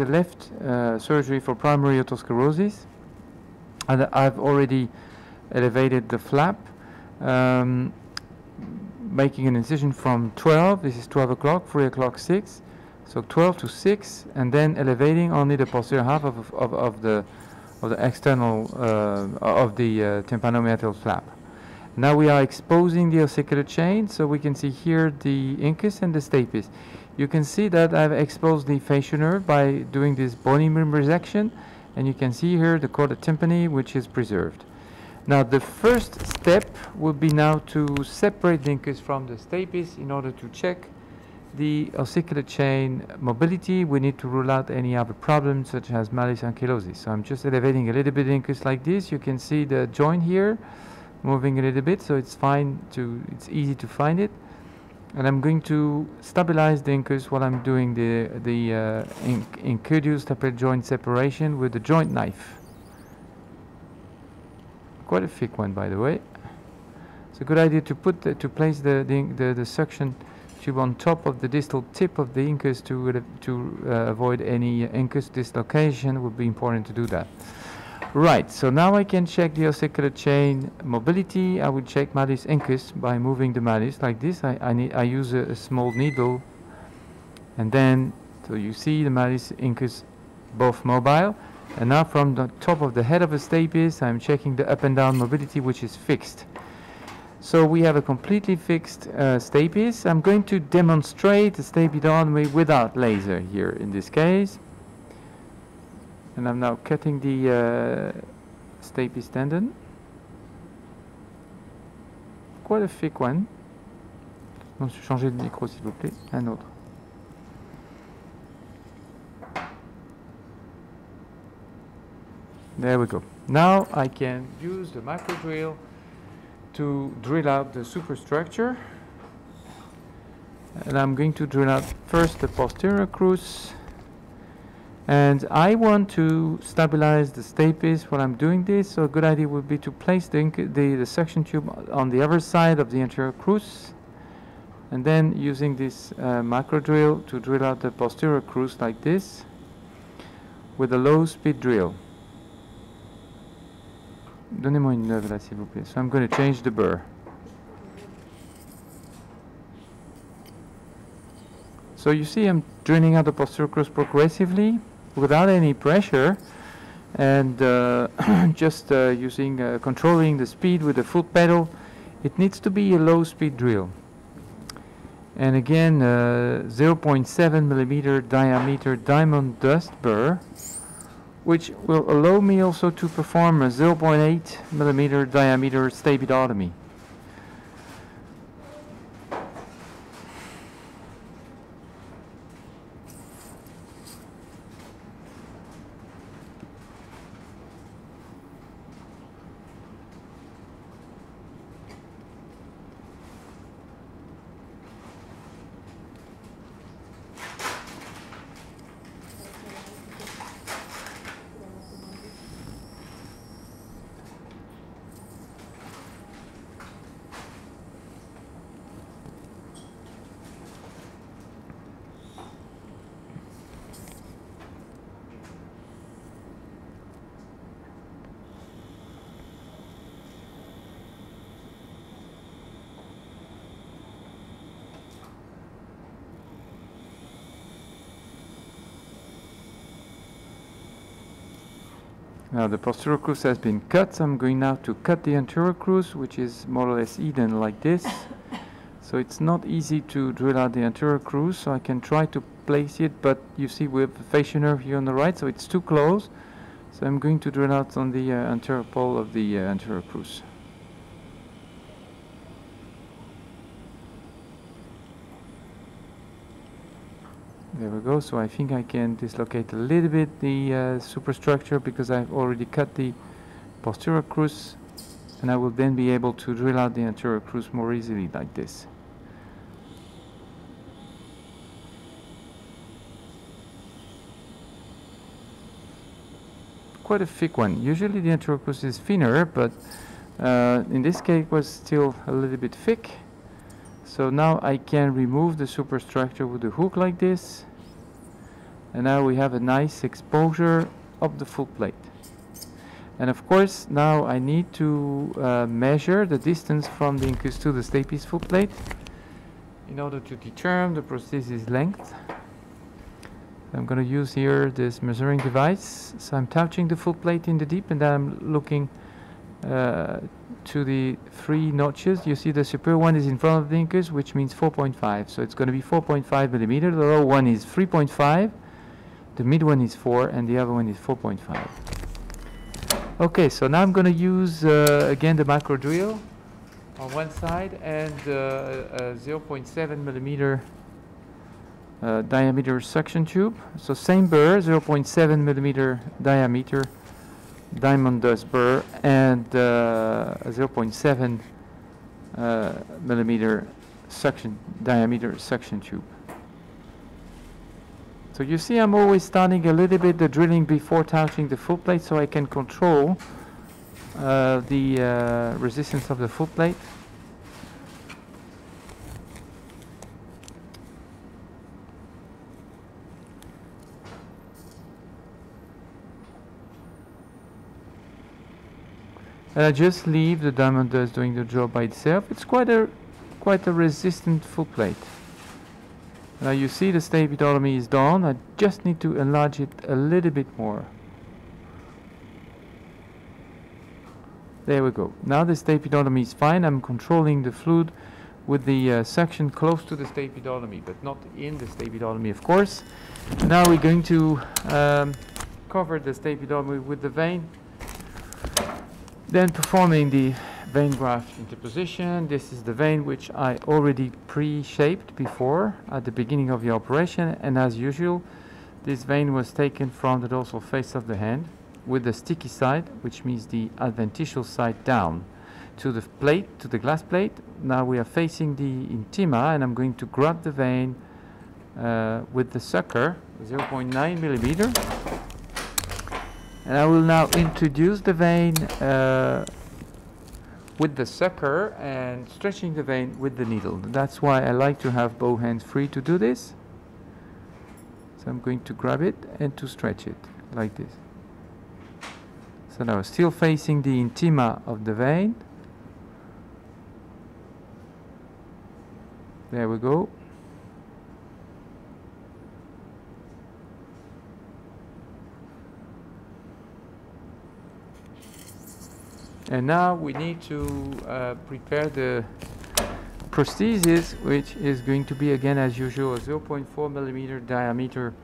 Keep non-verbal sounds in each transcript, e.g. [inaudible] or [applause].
a left uh, surgery for primary otosclerosis. And I've already elevated the flap, um, making an incision from 12, this is 12 o'clock, 3 o'clock, 6. So 12 to 6, and then elevating only the posterior half of, of, of the of the external uh, of the uh, tympanomeatal flap. Now we are exposing the ossicular chain, so we can see here the incus and the stapes. You can see that I've exposed the facial nerve by doing this bony rim resection, and you can see here the chorda tympani, which is preserved. Now the first step would be now to separate the incus from the stapes in order to check the ossicular chain mobility. We need to rule out any other problems such as malleus ankylosis. So I'm just elevating a little bit incus like this. You can see the joint here moving a little bit so it's fine to it's easy to find it and I'm going to stabilize the incus while I'm doing the the uh, inc joint separation with the joint knife. Quite a thick one by the way. It's a good idea to put the, to place the, the, the, the suction tube on top of the distal tip of the incus to, to uh, avoid any incus dislocation. Would be important to do that Right, so now I can check the ossicular chain mobility. I will check malleus incus by moving the malleus like this. I, I, need, I use a, a, small needle and then, so you see the malleus incus both mobile. And now from the top of the head of the stapes, I'm checking the up and down mobility which is fixed. So we have a completely fixed uh, stapes. I'm going to demonstrate the stapedotomy without laser here in this case and I'm now cutting the uh, stapes tendon quite a thick one. Vais changer de micro s'il vous plaît. Un autre. There we go. Now I can use the micro drill to drill out the superstructure. And I'm going to drill out first the posterior crus and I want to stabilize the stapes while I'm doing this so a good idea would be to place the, the, the suction tube on the other side of the anterior crus and then using this uh, micro drill to drill out the posterior crus like this with a low speed drill Donnez-moi une neuve là s'il vous plaît. So I'm going to change the burr. So you see I'm drilling out the posterior crus progressively without any pressure and uh, [clears throat] just uh, using uh, controlling the speed with the foot pedal it needs to be a low speed drill. And again uh, 0.7 millimeter diameter diamond dust burr which will allow me also to perform a 0.8 millimeter diameter stapedotomy Now the posterior crus has been cut. So I'm going now to cut the anterior crus, which is more or less hidden like this. [coughs] So it's not easy to drill out the anterior crus, so I can try to place it, but you see we have the facial nerve here on the right, so it's too close. So I'm going to drill out on the uh, anterior pole of the uh, anterior crus. There we go. So I think I can dislocate a little bit the uh, superstructure because I've already cut the posterior crus and I will then be able to drill out the anterior crus more easily like this. Quite a thick one. Usually the anterior crus is thinner, but uh, in this case it was still a little bit thick. So now I can remove the superstructure with a hook like this and now we have a nice exposure of the footplate. And of course, now I need to uh, measure the distance from the incus to the stapes footplate in order to determine the prosthesis length. I'm going to use here this measuring device. So I'm touching the footplate in the deep and then I'm looking uh, to the three notches. You see the superior one is in front of the incus, which means 4.5. So it's going to be 4.5 millimeter. The lower one is 3.5. The mid one is 4 and the other one is 4.5. Okay, so now I'm going to use uh, again the macro drill on one side and uh, a 0.7 millimeter uh, diameter suction tube. So same burr, 0.7 millimeter diameter diamond dust burr and uh, a 0.7 uh, millimeter suction diameter suction tube. So you see I'm always starting a little bit the drilling before touching the footplate so I can control uh, the uh, resistance of the footplate. And I just leave the diamond dust doing the job by itself. It's quite a quite a resistant footplate. Now you see the stapedotomy is done. I just need to enlarge it a little bit more. There we go. Now the stapedotomy is fine. I'm controlling the fluid with the uh, suction close to the stapedotomy, but not in the stapedotomy, of course. Now we're going to um, cover the stapedotomy with the vein. Then performing the vein graft interposition. This is the vein which I already pre-shaped before at the beginning of the operation and as usual this vein was taken from the dorsal face of the hand with the sticky side which means the adventitial side down to the plate, to the glass plate. Now we are facing the intima and I'm going to grab the vein uh, with the sucker 0.9 millimeter and I will now introduce the vein uh, with the sucker and stretching the vein with the needle. That's why I like to have both hands free to do this. So I'm going to grab it and to stretch it like this. So now still facing the intima of the vein. There we go. And now we need to uh, prepare the prosthesis, which is going to be again as usual a 0.4 millimeter diameter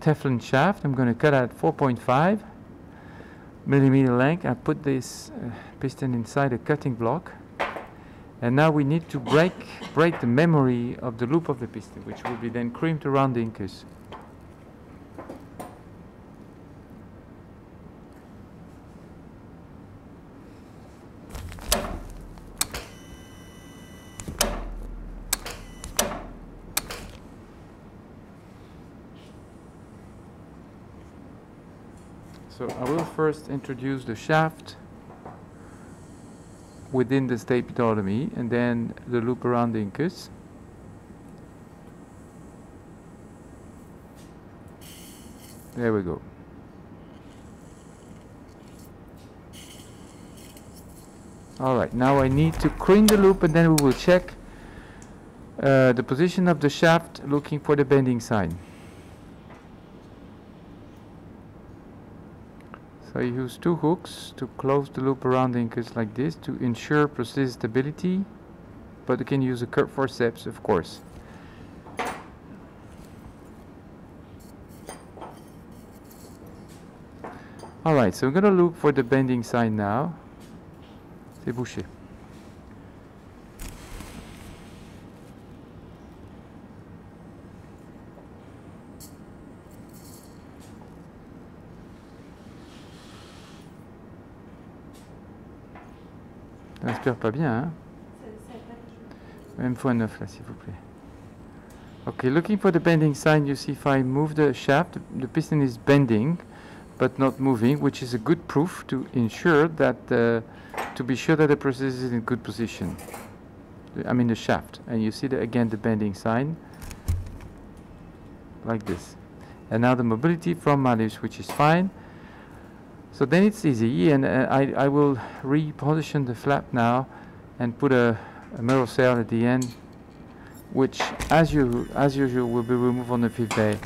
Teflon shaft. I'm going to cut at 4.5 millimeter length. I put this uh, piston inside a cutting block. And now we need to break, break the memory of the loop of the piston, which will be then crimped around the incus. So I will first introduce the shaft within the stapedotomy and then the loop around the incus. There we go. Alright, now I need to clean the loop and then we will check uh, the position of the shaft looking for the bending sign. So I use two hooks to close the loop around the incus like this to ensure precise stability, but you can use a curved forceps of course. Alright, so I'm going to look for the bending sign now. C'est bouché. Pas bien, hein Même fois 9 là, s'il vous plaît. Okay, looking for the bending sign, you see if I move the shaft, the piston is bending, but not moving, which is a good proof to ensure that, uh, to be sure that the process is in good position. I mean the shaft, and you see the, again the bending sign, like this. and now the mobility from malleus, which is fine. So then it's easy, and uh, I, I will reposition the flap now and put a, a Merocel at the end, which, as, you, as usual, will be removed on the fifth day.